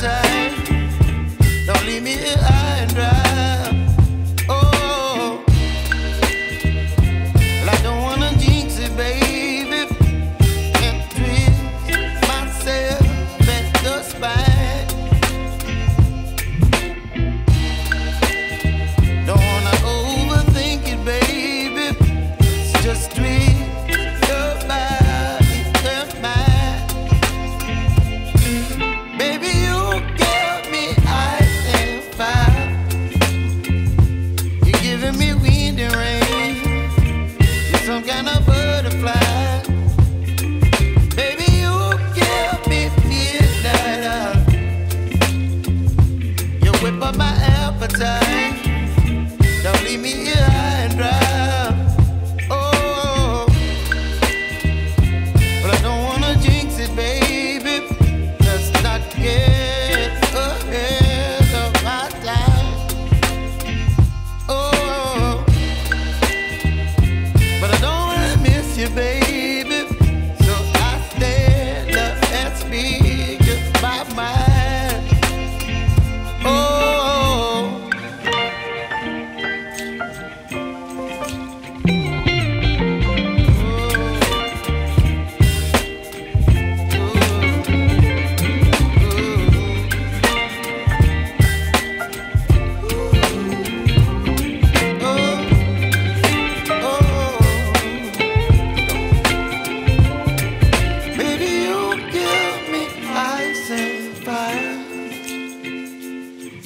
time. Don't leave me here. giving me wind and rain. Some kind of